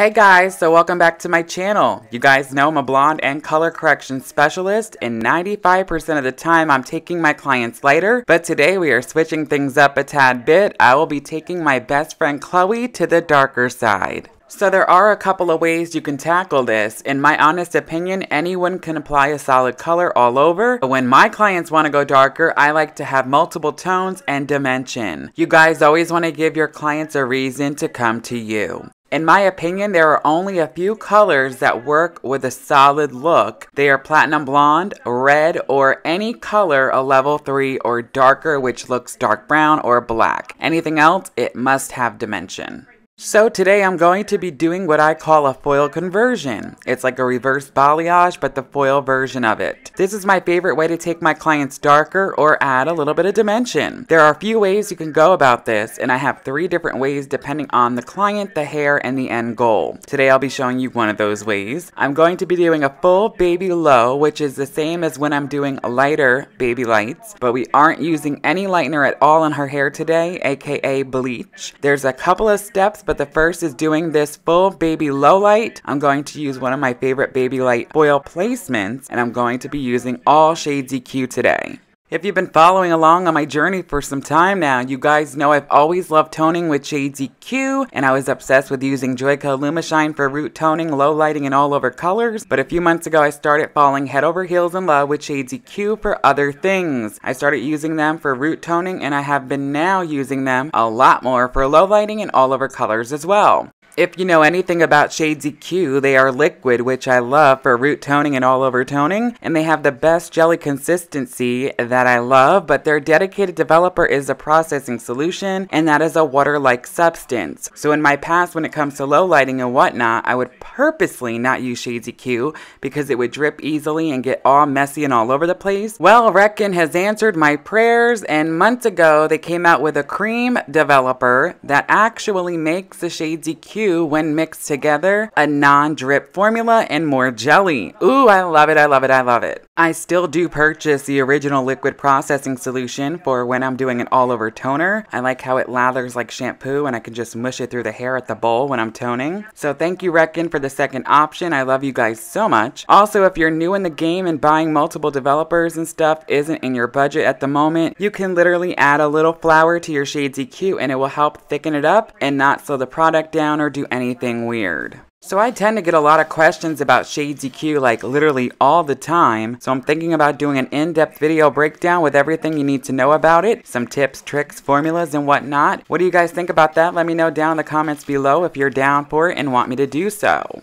Hey guys, so welcome back to my channel. You guys know I'm a blonde and color correction specialist and 95% of the time I'm taking my clients lighter, but today we are switching things up a tad bit. I will be taking my best friend Chloe to the darker side. So there are a couple of ways you can tackle this. In my honest opinion, anyone can apply a solid color all over, but when my clients want to go darker, I like to have multiple tones and dimension. You guys always want to give your clients a reason to come to you. In my opinion, there are only a few colors that work with a solid look. They are platinum blonde, red, or any color a level 3 or darker which looks dark brown or black. Anything else, it must have dimension. So today I'm going to be doing what I call a foil conversion. It's like a reverse balayage, but the foil version of it. This is my favorite way to take my clients darker or add a little bit of dimension. There are a few ways you can go about this, and I have three different ways depending on the client, the hair, and the end goal. Today I'll be showing you one of those ways. I'm going to be doing a full baby low, which is the same as when I'm doing lighter baby lights, but we aren't using any lightener at all in her hair today, aka bleach. There's a couple of steps, but the first is doing this full baby low light. I'm going to use one of my favorite baby light foil placements, and I'm going to be using all shades EQ today. If you've been following along on my journey for some time now, you guys know I've always loved toning with Shades EQ, and I was obsessed with using Joico Lumishine for root toning, low lighting, and all over colors. But a few months ago, I started falling head over heels in love with Shades EQ for other things. I started using them for root toning, and I have been now using them a lot more for low lighting and all over colors as well. If you know anything about Shades EQ, they are liquid, which I love for root toning and all over toning, and they have the best jelly consistency that I love, but their dedicated developer is a processing solution, and that is a water-like substance. So in my past, when it comes to low lighting and whatnot, I would purposely not use Shades EQ because it would drip easily and get all messy and all over the place. Well, Redken has answered my prayers, and months ago, they came out with a cream developer that actually makes the Shades EQ when mixed together, a non-drip formula, and more jelly. Ooh, I love it, I love it, I love it. I still do purchase the original liquid processing solution for when I'm doing an all-over toner. I like how it lathers like shampoo and I can just mush it through the hair at the bowl when I'm toning. So thank you Redken for the second option. I love you guys so much. Also, if you're new in the game and buying multiple developers and stuff isn't in your budget at the moment, you can literally add a little flour to your Shades EQ and it will help thicken it up and not slow the product down or do anything weird. So I tend to get a lot of questions about Shades EQ like literally all the time, so I'm thinking about doing an in-depth video breakdown with everything you need to know about it, some tips, tricks, formulas, and whatnot. What do you guys think about that? Let me know down in the comments below if you're down for it and want me to do so.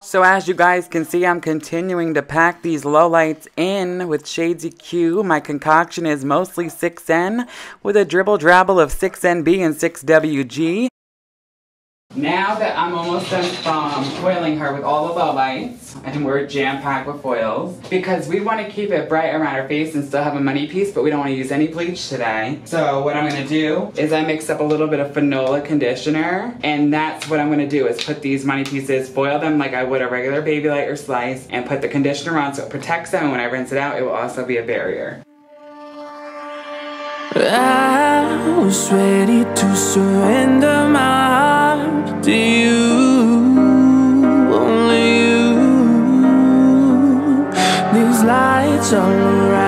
So as you guys can see, I'm continuing to pack these lowlights in with Shades EQ. My concoction is mostly 6N with a dribble drabble of 6NB and 6WG. Now that I'm almost done um, foiling her with all the low lights, and we're jam-packed with foils, because we want to keep it bright around her face and still have a money piece, but we don't want to use any bleach today. So what I'm going to do is I mix up a little bit of Fanola conditioner, and that's what I'm going to do is put these money pieces, foil them like I would a regular baby light or slice, and put the conditioner on so it protects them, and when I rinse it out, it will also be a barrier. I was ready to surrender my heart to you, only you. These lights all around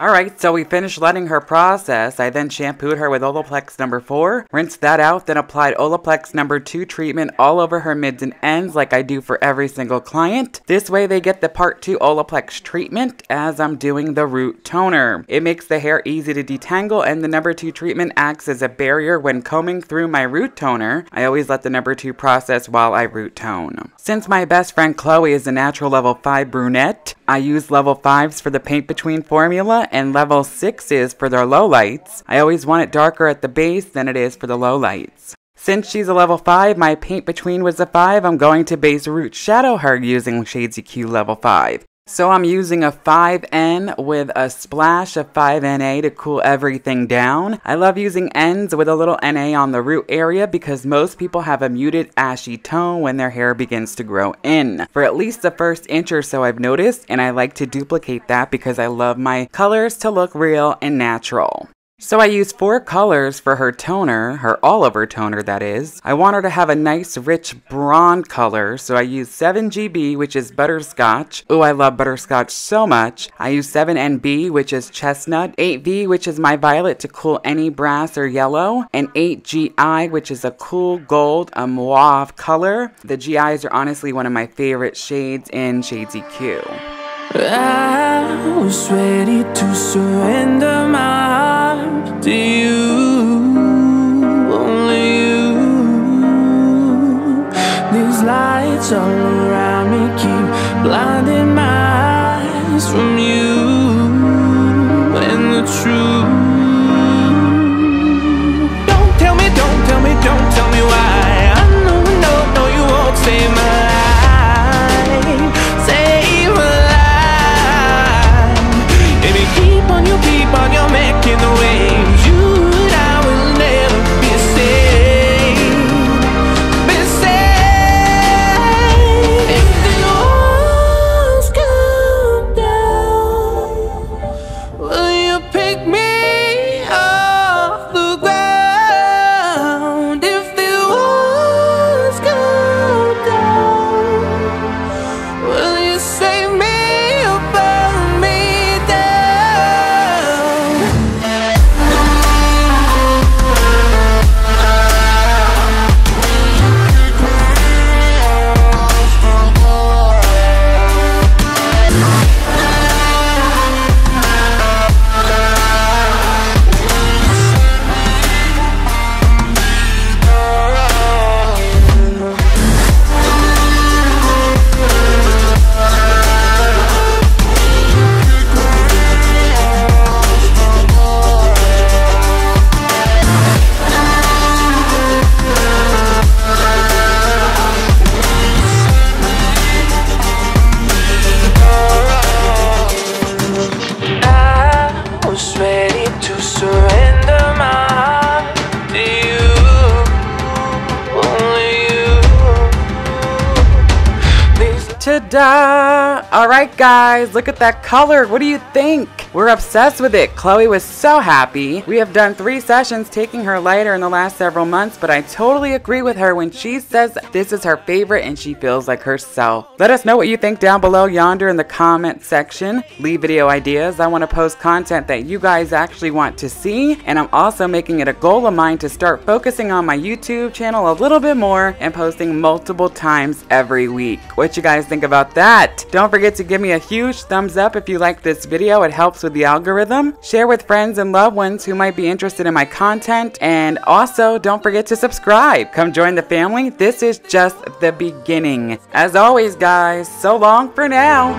Alright, so we finished letting her process. I then shampooed her with Olaplex number 4, rinsed that out, then applied Olaplex number 2 treatment all over her mids and ends like I do for every single client. This way they get the part 2 Olaplex treatment as I'm doing the root toner. It makes the hair easy to detangle and the number 2 treatment acts as a barrier when combing through my root toner. I always let the number 2 process while I root tone. Since my best friend Chloe is a natural level 5 brunette, I use level 5s for the paint between formula and level 6s for their lowlights. I always want it darker at the base than it is for the lowlights. Since she's a level 5, my paint between was a 5, I'm going to base root shadow her using Shades EQ level 5. So I'm using a 5N with a splash of 5NA to cool everything down. I love using Ns with a little NA on the root area because most people have a muted ashy tone when their hair begins to grow in. For at least the first inch or so I've noticed and I like to duplicate that because I love my colors to look real and natural. So I used four colors for her toner, her all over toner that is. I want her to have a nice rich bronze color, so I used 7GB, which is butterscotch. Oh, I love butterscotch so much. I used 7NB, which is chestnut, 8V, which is my violet to cool any brass or yellow, and 8GI, which is a cool gold, a mauve color. The GIs are honestly one of my favorite shades in Shades EQ. I was ready to surrender my heart to you, only you. These lights all around Ta-da! Alright guys, look at that color. What do you think? We're obsessed with it. Chloe was so happy. We have done three sessions taking her lighter in the last several months, but I totally agree with her when she says this is her favorite and she feels like herself. Let us know what you think down below yonder in the comment section. Leave video ideas. I want to post content that you guys actually want to see, and I'm also making it a goal of mine to start focusing on my YouTube channel a little bit more and posting multiple times every week. What you guys think about that? Don't forget to give me a huge thumbs up if you like this video. It helps with the algorithm. Share with friends and loved ones who might be interested in my content. And also, don't forget to subscribe. Come join the family. This is just the beginning. As always, guys, so long for now.